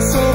corazón.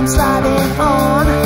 I'm starting on.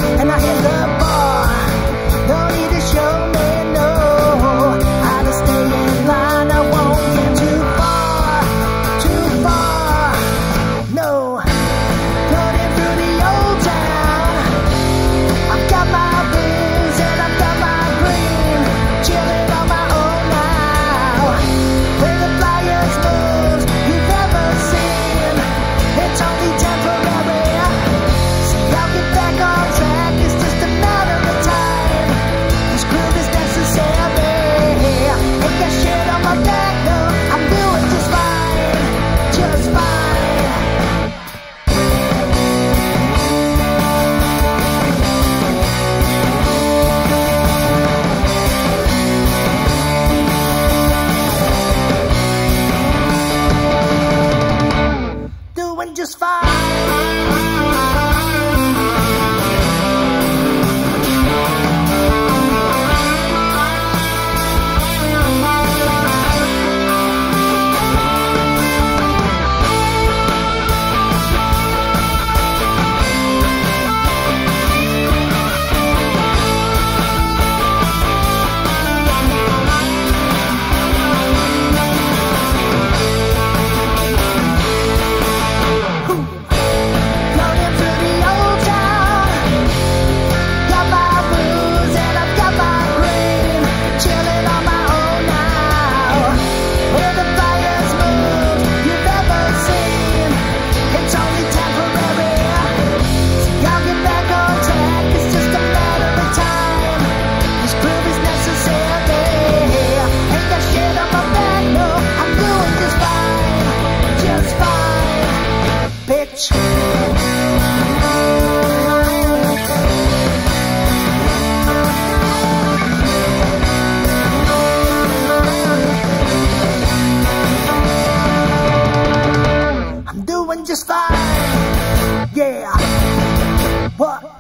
just fine. Yeah. What?